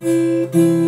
Música